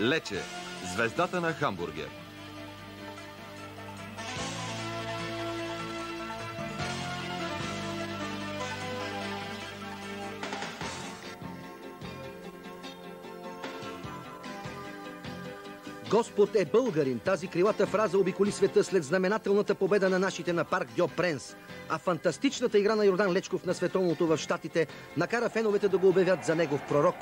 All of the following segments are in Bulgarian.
Лече. Звездата на хамбургер. Господ е българин. Тази крилата фраза обиколи света след знаменателната победа на нашите на парк Дьо Пренс. А фантастичната игра на Йордан Лечков на световното в Штатите накара феновете да го обявят за негов пророк.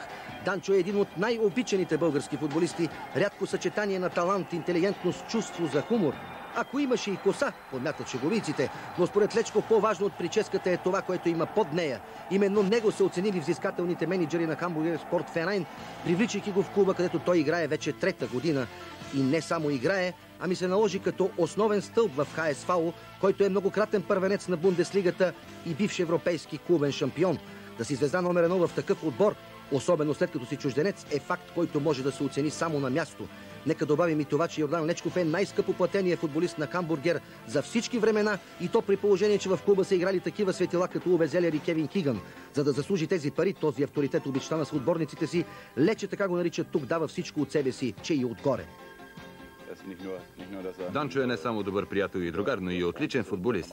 Данчо е един от най-обичаните български футболисти. Рядко съчетание на талант, интелигентност, чувство за хумор. Ако имаше и коса, подмятат шеговиците, но според Лечко по-важно от прическата е това, което има под нея. Именно него са оценили взискателните менеджери на Хамбургер Спорт Ферайн, привличайки го в клуба, където той играе вече трета година. И не само играе, ами се наложи като основен стълб в ХСФАО, който е многократен първенец на Бундеслигата и бивш европейски клубен шампион. Да си звезда номер едно в такъв отбор, особено след като си чужденец, е факт, който може да се оцени само на място. Нека добавим и това, че Йордан Лечков е най-скъпо платения футболист на Хамбургер за всички времена и то при положение, че в клуба са играли такива светила като Уве Зелер и Кевин Киган. За да заслужи тези пари, този авторитет обичта на отборниците си, Лече така го нарича тук, дава всичко от себе си, че и отгоре. Данчо е не само добър приятел и другар, но и отличен футболист.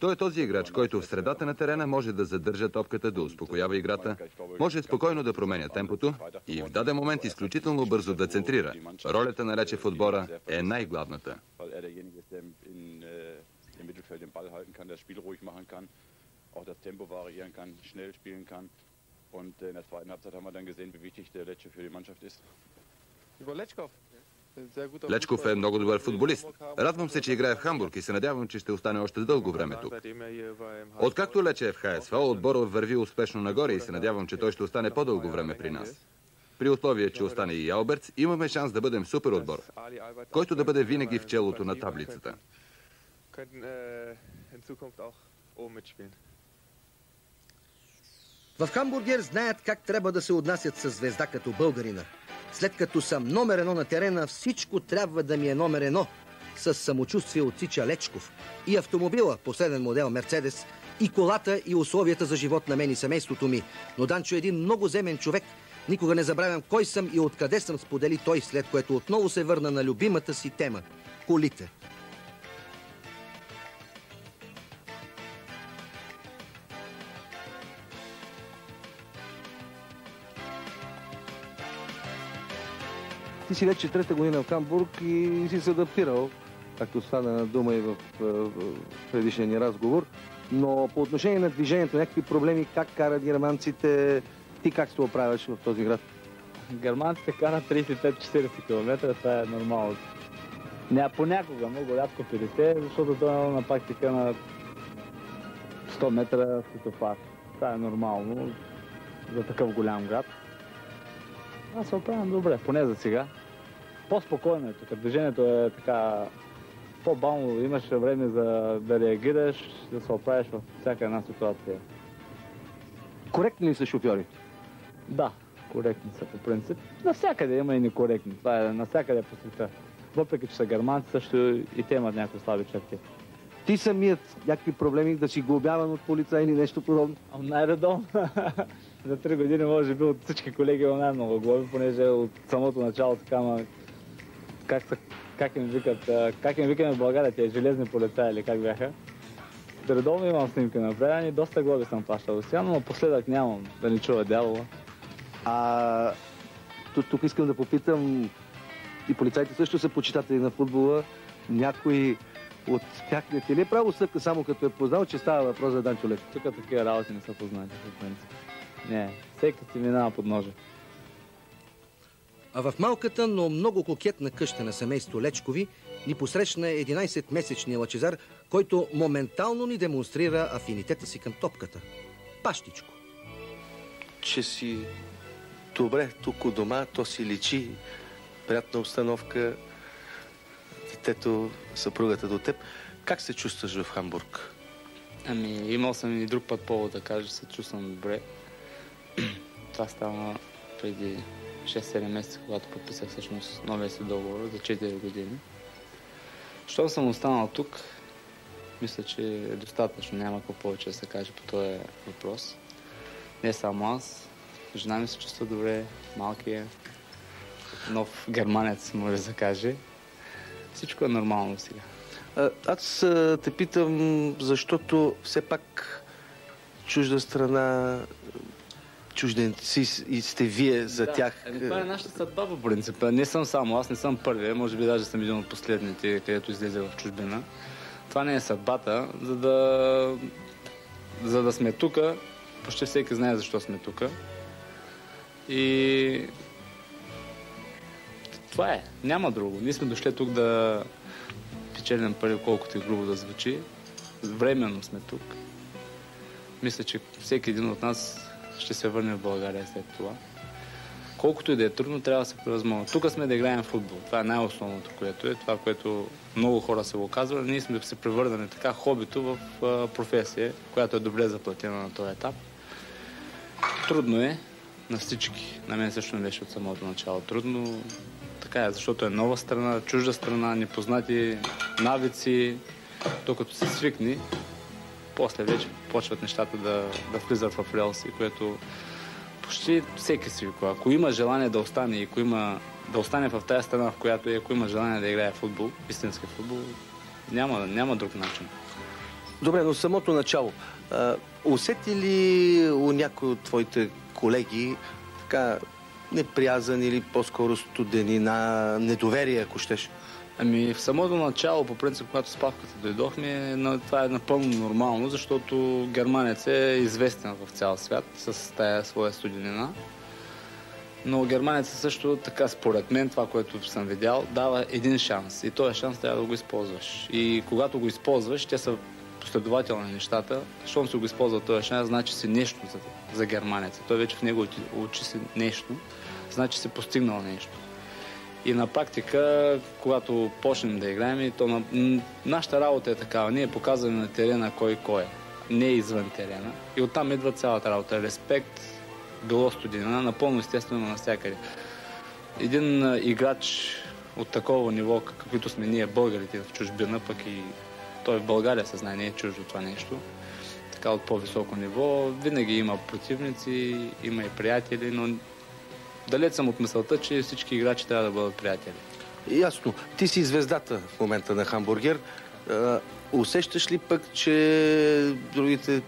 Той е този играч, който в средата на терена може да задържа топката, да успокоява играта, може спокойно да променя темпото и в даден момент изключително бързо да центрира. Ролята на Лече в отбора е най-главната. auch das Tempo variieren kann, schnell spielen kann. Und in der zweiten Halbzeit haben wir dann gesehen, wie wichtig der Lecce für die Mannschaft ist. Über Lechkov. Лечков е много добър футболист. Радвам се, че играе в Хамбург и се надявам, че ще остане още дълго време тук. Откакто Лече е в ХСВ, отборът върви успешно нагоре и се надявам, че той ще остане по-дълго време при нас. При условие, че остане и Алберт, имаме шанс да бъдем супер отбор, който да бъде винаги в челото на таблицата. В Хамбургер знаят как трябва да се отнасят с звезда като българина. След като съм номер едно на терена, всичко трябва да ми е номер едно. С самочувствие от Сича Лечков. И автомобила, последен модел Мерцедес, и колата, и условията за живот на мен и семейството ми. Но Данчо е един много земен човек. Никога не забравям кой съм и откъде съм сподели той, след което отново се върна на любимата си тема – колите. Ти си вече трета година в Хамбург и си се адаптирал, както стана дума и в, предишния ни разговор. Но по отношение на движението, някакви проблеми, как карат германците, ти как се оправяш в този град? Германците карат 35-40 км, това е нормално. Не, понякога, много рядко 50, защото това е на практика на 100 метра фотофар. Това е нормално за такъв голям град. Аз се оправям добре, поне за сега. По-спокойно е тук. Движението е така по-бавно. Имаш време за да реагираш, да се оправиш във всяка една ситуация. Коректни ли са шофьорите? Да, коректни са по принцип. Навсякъде има и некоректни. Това е навсякъде по света. Въпреки, че са германци, също и те имат някакви слаби черти. Ти самият някакви проблеми да си глобяван от полица или нещо подобно? Най-редовно. За три години може би от всички колеги имам най-много глави, понеже от самото начало така, ма, как, са, как им викат, как им викаме в България, тия железни полицаи или как бяха. Редовно имам снимки направени, доста глави съм плащал сега, но напоследък нямам да ни чува дявола. А тук, искам да попитам, и полицайите също са почитатели на футбола, някои от тях не ти ли е право съка, само като е познал, че става въпрос за Данчо Лев? Тук такива работи не са познати, в принцип. Не, всеки си минава под ножа. А в малката, но много кокетна къща на семейство Лечкови ни посрещна 11-месечния лачезар, който моментално ни демонстрира афинитета си към топката. Пащичко. Че си добре тук у дома, то си личи. Приятна обстановка. Детето, съпругата до теб. Как се чувстваш в Хамбург? Ами, имал съм и друг път повод да кажа, се чувствам добре. Това става преди 6-7 месеца, когато подписах всъщност новия си договор за 4 години. Щом съм останал тук, мисля, че е достатъчно. Няма какво повече да се каже по този въпрос. Не само аз, жена ми се чувства добре, малкия. нов германец, може да се каже. Всичко е нормално сега. Аз те питам, защото все пак чужда страна, чужденци и сте вие за да, тях. Ами, това е нашата съдба по принцип. Не съм само, аз не съм първия, може би даже съм един от последните, където излезе в чужбина. Това не е съдбата, за да, за да сме тук. Почти всеки знае защо сме тук. И това е. Няма друго. Ние сме дошли тук да печелим пари, колкото и грубо да звучи. Временно сме тук. Мисля, че всеки един от нас ще се върне в България след това. Колкото и да е трудно, трябва да се превъзмогне. Тук сме да играем в футбол. Това е най-основното, което е. Това, което много хора са го казвали. Ние сме да се превърнали така хобито в професия, която е добре заплатена на този етап. Трудно е на всички. На мен също не беше от самото начало трудно. Така е, защото е нова страна, чужда страна, непознати навици. Докато се свикни, после вече почват нещата да, да влизат в релси, което почти всеки си виква. Ако има желание да остане и ако има да остане в тази страна, в която е, ако има желание да играе футбол, истински футбол, няма, няма друг начин. Добре, но самото начало. Усети ли у някой от твоите колеги така неприязан или по-скоро студенина, недоверие, ако щеш? Ами в самото начало, по принцип, когато с папката дойдохме, това е напълно нормално, защото германец е известен в цял свят с тая своя студенина. Но германец е също така, според мен, това, което съм видял, дава един шанс. И този шанс трябва да го използваш. И когато го използваш, те са последователни нещата. Щом се го използва този шанс, значи си нещо за, за германеца. Той вече в него учи си нещо, значи си постигнал нещо. И на практика, когато почнем да играем, то на... нашата работа е такава. Ние показваме на терена кой кой е. Не извън терена. И оттам идва цялата работа. Респект, било студена, напълно естествено навсякъде. Един играч от такова ниво, каквито сме ние българите в чужбина, пък и той в България се знае, не е чуждо това нещо. Така от по-високо ниво. Винаги има противници, има и приятели, но далеч съм от мисълта, че всички играчи трябва да бъдат приятели. Ясно. Ти си звездата в момента на хамбургер. усещаш ли пък, че другите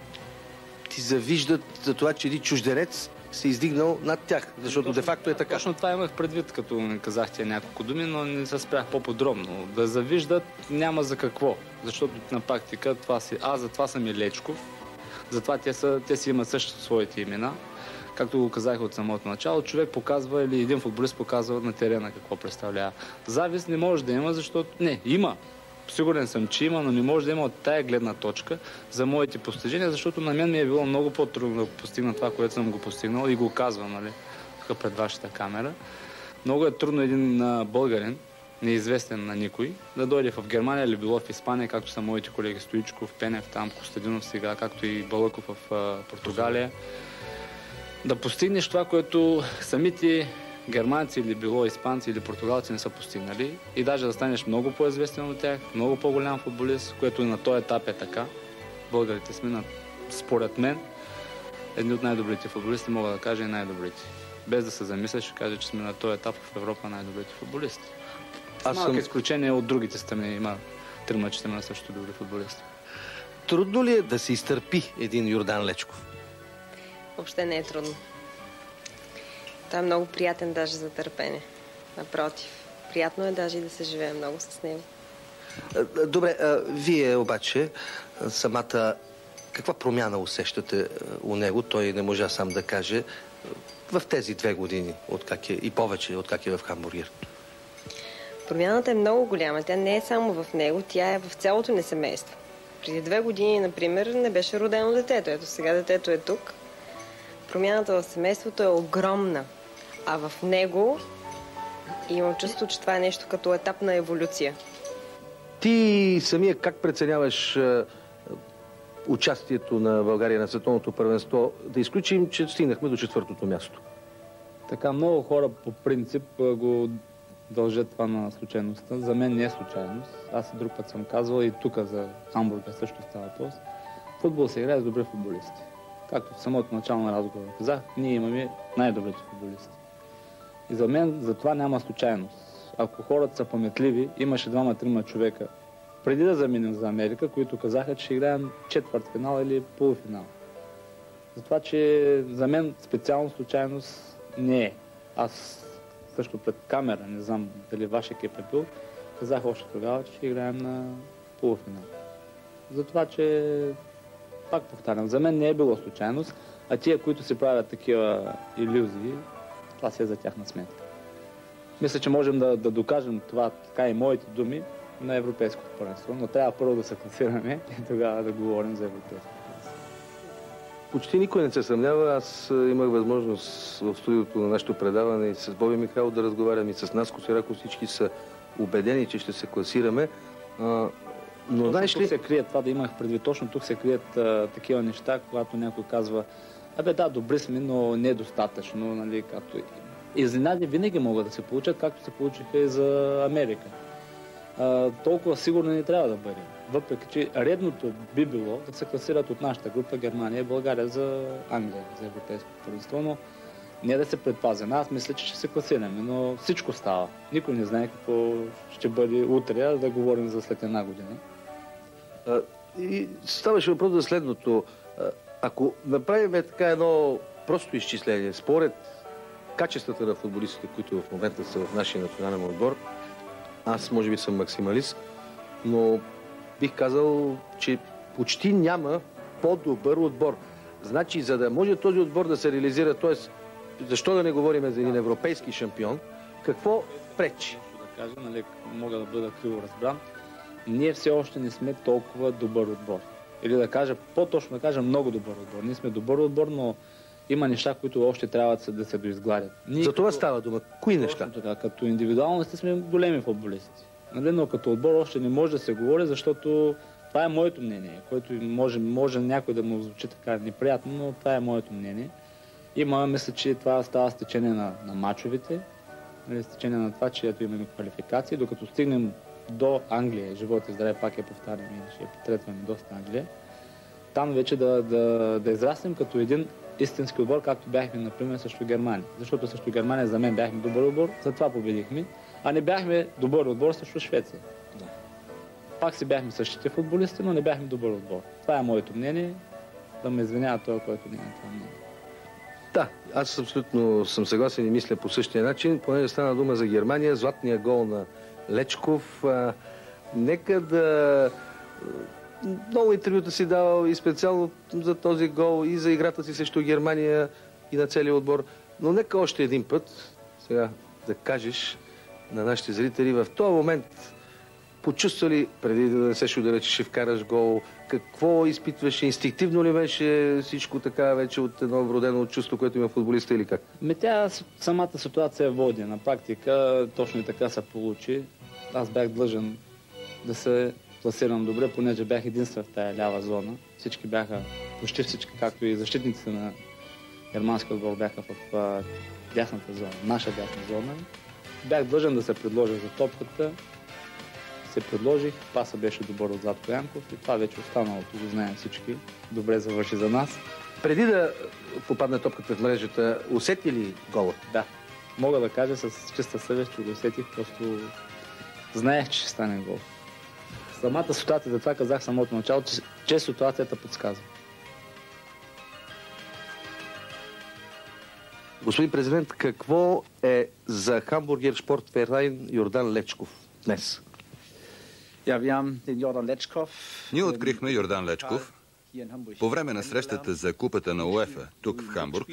ти завиждат за това, че един чужденец се издигнал над тях, защото де-факто е така. Точно това имах предвид, като ми казахте няколко думи, но не се спрях по-подробно. Да завиждат няма за какво, защото на практика това си... Аз за това съм и Лечков, затова те, са, те си имат също своите имена. Както го казах от самото начало, човек показва или един футболист показва на терена какво представлява. Завист не може да има, защото... Не, има. Сигурен съм, че има, но не може да има от тая гледна точка за моите постижения, защото на мен ми е било много по-трудно да постигна това, което съм го постигнал и го казвам, нали, пред вашата камера. Много е трудно един българин, неизвестен на никой, да дойде в Германия или било в Испания, както са моите колеги Стоичков, Пенев, там, Костадинов сега, както и Балъков в Португалия. Да постигнеш това, което самите германци или било испанци или португалци не са постигнали и даже да станеш много по-известен от тях, много по-голям футболист, което и на този етап е така. Българите сме, на, според мен, едни от най-добрите футболисти, мога да кажа и най-добрите. Без да се замисля, ще кажа, че сме на този етап в Европа най-добрите футболисти. Аз Малко съм... изключение от другите страни. Има трима, че сме също добри футболисти. Трудно ли е да се изтърпи един Йордан Лечков? Въобще не е трудно. Той е много приятен даже за търпене. Напротив. Приятно е даже и да се живее много с него. Добре, а, вие обаче самата каква промяна усещате у него? Той не можа сам да каже в тези две години, откак е, и повече, откак е в Хамбургер. Промяната е много голяма. Тя не е само в него, тя е в цялото ни семейство. Преди две години, например, не беше родено детето. Ето сега детето е тук. Промяната в семейството е огромна. А в него имам чувство, че това е нещо като етап на еволюция. Ти самия как преценяваш е, участието на България на световното първенство? Да изключим, че стигнахме до четвъртото място. Така, много хора по принцип го дължат това на случайността. За мен не е случайност. Аз и друг път съм казвал и тук за Хамбурга също става въпрос. Футбол се играе с добри футболисти. Както в самото начало на разговора казах, ние имаме най-добрите футболисти. И за мен за това няма случайност. Ако хората са паметливи, имаше двама-трима човека преди да заминем за Америка, които казаха, че играем четвърт финал или полуфинал. Затова, че за мен специално случайност не е. Аз също пред камера, не знам дали вашия екип е бил, казах още тогава, че играем на полуфинал. Затова, че пак повтарям, за мен не е било случайност, а тия, които си правят такива иллюзии, това си е за тяхна сметка. Мисля, че можем да, да докажем това, така и моите думи, на европейското първенство, но трябва първо да се класираме и тогава да говорим за европейското Почти никой не се съмнява. Аз имах възможност в студиото на нашето предаване и с Боби Михайлов да разговарям и с нас, Косирако. Всички са убедени, че ще се класираме. Но точно знаеш тук ли... се крият, това да имах предвид, точно тук се крият а, такива неща, когато някой казва, абе да, добри сме, но недостатъчно, нали, като... Изненади винаги могат да се получат, както се получиха и за Америка. А, толкова сигурно не трябва да бъдем. Въпреки, че редното би било да се класират от нашата група Германия и България за Англия, за европейското първенство, но не да се предпазим. Аз мисля, че ще се класираме, но всичко става. Никой не знае какво ще бъде утре, да говорим за след една година. И ставаше въпрос за следното. Ако направим така едно просто изчисление, според качествата на футболистите, които в момента са в нашия национален отбор, аз може би съм максималист, но бих казал, че почти няма по-добър отбор. Значи, за да може този отбор да се реализира, т.е. защо да не говорим за един европейски шампион, какво пречи? Нали, мога да бъда криво разбран, ние все още не сме толкова добър отбор. Или да кажа, по-точно да кажа, много добър отбор. Ние сме добър отбор, но има неща, които още трябва да се, да се доизгладят. Ние За това като- става дума. Кои неща? Така, като индивидуалности сме големи футболисти. Нали? Но като отбор още не може да се говори, защото това е моето мнение, което може, може някой да му звучи така неприятно, но това е моето мнение. Има, мисля, че това става с течение на, на мачовете, нали, с течение на това, че ето имаме квалификации, докато стигнем до Англия, живот и здраве, пак я повтарям и ще я потретваме доста Англия, там вече да, да, да израснем като един истински отбор, както бяхме, например, срещу Германия. Защото срещу Германия за мен бяхме добър отбор, затова победихме, а не бяхме добър отбор срещу Швеция. Пак си бяхме същите футболисти, но не бяхме добър отбор. Това е моето мнение. Да ме извинява той, който не е това мнение. Да, аз абсолютно съм съгласен и мисля по същия начин. Понеже стана дума за Германия, златния гол на Лечков. Нека да... Много интервюта си давал и специално за този гол и за играта си срещу Германия и на целия отбор. Но нека още един път сега да кажеш на нашите зрители в този момент почувства ли преди да донесеш удара, че ще вкараш гол? Какво изпитваше? Инстинктивно ли беше всичко така вече от едно вродено чувство, което има футболиста или как? Ме тя самата ситуация води. На практика точно и така се получи. Аз бях длъжен да се пласирам добре, понеже бях единствен в тая лява зона. Всички бяха, почти всички, както и защитниците на германския отбор бяха в а, дясната зона, наша дясна зона. Бях длъжен да се предложа за топката. Се предложих, паса беше добър от Златко Янков и това вече останалото го знаем всички. Добре завърши за нас. Преди да попадне топката в мрежата, усети ли гола? Да, мога да кажа с чиста съвест, че го усетих, просто знаех, че ще стане гол. Самата ситуация, затова казах самото начало, че, че ситуацията подсказва. Господин президент, какво е за Хамбургер Шпорт Ферайн Йордан Лечков днес? Den Jordan Letschkow. Ние открихме Йордан Лечков по време на срещата за купата на УЕФА тук в Хамбург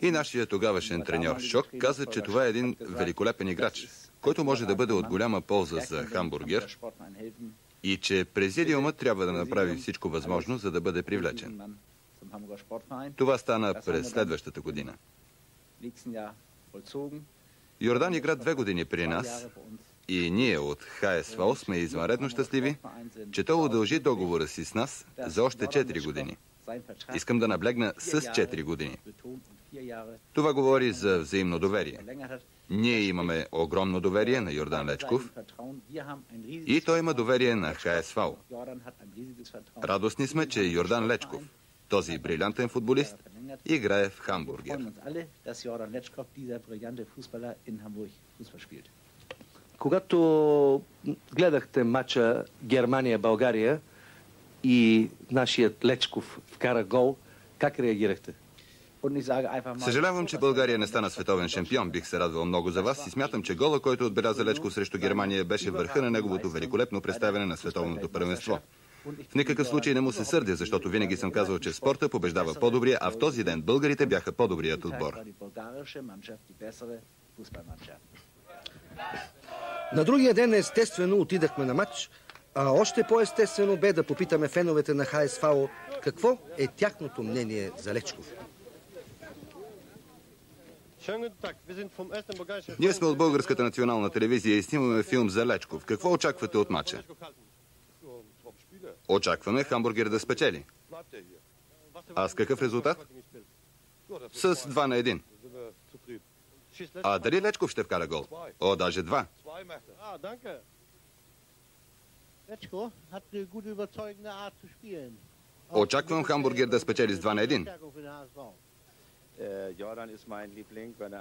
и нашия тогавашен треньор Шок каза, че това е един великолепен играч, който може да бъде от голяма полза за Хамбургер и че президиумът трябва да направи всичко възможно, за да бъде привлечен. Това стана през следващата година. Йордан игра две години при нас и ние от ХСВО сме извънредно щастливи, че той удължи договора си с нас за още 4 години. Искам да наблегна с 4 години. Това говори за взаимно доверие. Ние имаме огромно доверие на Йордан Лечков и той има доверие на ХСВ. Радостни сме, че Йордан Лечков, този брилянтен футболист, играе в Хамбургер. Когато гледахте матча Германия-България и нашият Лечков вкара гол, как реагирахте? Съжалявам, че България не стана световен шампион. Бих се радвал много за вас и смятам, че гола, който отбеляза Лечков срещу Германия, беше върха на неговото великолепно представяне на световното първенство. В никакъв случай не му се сърдя, защото винаги съм казвал, че спорта побеждава по-добрия, а в този ден българите бяха по-добрият отбор. На другия ден естествено отидахме на матч, а още по-естествено бе да попитаме феновете на ХСФАО какво е тяхното мнение за Лечков. Ние сме от Българската национална телевизия и снимаме филм за Лечков. Какво очаквате от матча? Очакваме Хамбургер да спечели. А с какъв резултат? С 2 на 1. А дали Лечков ще вкара гол? О, даже два. Очаквам Хамбургер да спечели с 2 на 1. Stärkung für den HSV.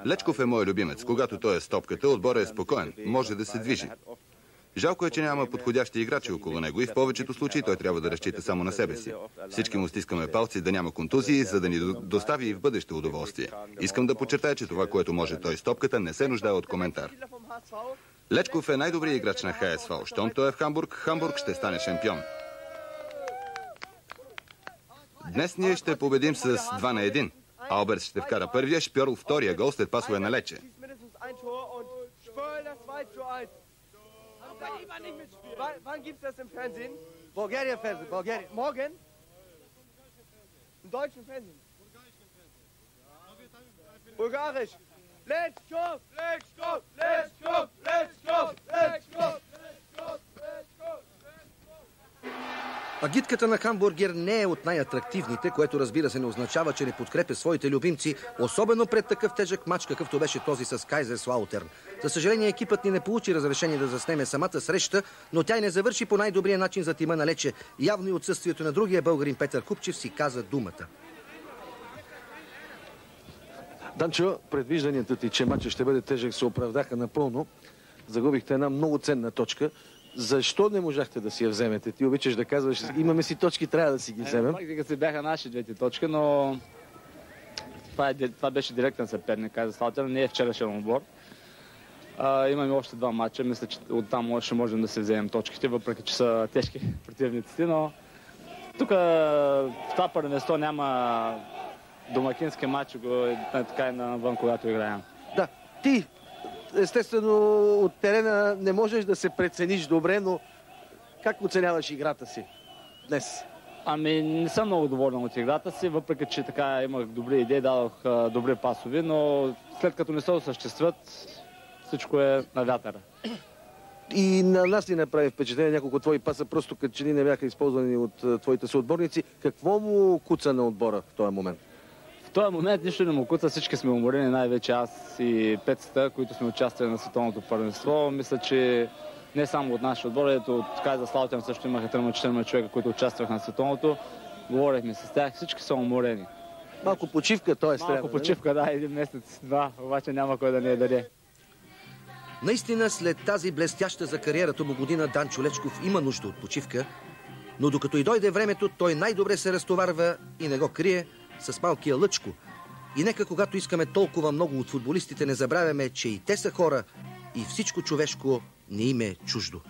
Лечков е мой любимец. Когато той е с топката, отбора е спокоен. Може да се движи. Жалко е, че няма подходящи играчи около него и в повечето случаи той трябва да разчита само на себе си. Всички му стискаме палци да няма контузии, за да ни до- достави и в бъдеще удоволствие. Искам да подчертая, че това, което може той с топката, не се нуждае от коментар. Лечков е най-добрият играч на ХСВ. Щом той е в Хамбург, Хамбург ще стане шампион. Днес ние ще победим с 2 на 1. Алберт ще вкара първия, Шпьорл втория гол след пасове на Лече. mindestens ein Tor und Spöll das 2 zu 1. Wann, wann gibt's das im Fernsehen? Bulgaria Fernsehen, Bulgaria. Morgen? Im deutschen Fernsehen. Bulgarisch. Let's go! Let's go! Let's go! Let's go! Let's go! Агитката на Хамбургер не е от най-атрактивните, което разбира се не означава, че не подкрепя своите любимци, особено пред такъв тежък матч, какъвто беше този с Кайзер Слаутерн. За съжаление, екипът ни не получи разрешение да заснеме самата среща, но тя и не завърши по най-добрия начин за тима на Лече. Явно и отсъствието на другия българин Петър Купчев си каза думата. Данчо, предвижданията ти, че матчът ще бъде тежък, се оправдаха напълно. Загубихте една много ценна точка. Защо не можахте да си я вземете? Ти обичаш да казваш, имаме си точки, трябва да си ги Е, вземем. Практика си бяха наши двете точки, но това, е, това беше директен съперник, каза Слатер, не е вчерашен отбор. А, имаме още два матча, мисля, че оттам може- ще можем да се вземем точките, въпреки че са тежки противниците, но тук в това първенство няма домакински матч, е така и навън, когато играем. Да, ти, естествено, от терена не можеш да се прецениш добре, но как оценяваш играта си днес? Ами не съм много доволен от играта си, въпреки че така имах добри идеи, дадох а, добри пасови, но след като не се осъществят, всичко е на вятъра. И на нас ни направи впечатление няколко твои паса, просто като че ли не бяха използвани от а, твоите съотборници. Какво му куца на отбора в този момент? В този момент нищо не му куца, всички сме уморени, най-вече аз и пецата, които сме участвали на световното първенство. Мисля, че не само от нашия отбор, ето от Кайза Слаутен също имаха 3-4 човека, които участваха на световното. Говорихме с тях, всички са уморени. Малко почивка, т.е. Малко почивка, да, един месец, два, обаче няма кой да ни я даде. Наистина, след тази блестяща за кариерата му година Данчо Лечков има нужда от почивка, но докато и дойде времето, той най-добре се разтоварва и не го крие с малкия лъчко. И нека когато искаме толкова много от футболистите, не забравяме, че и те са хора и всичко човешко не им е чуждо.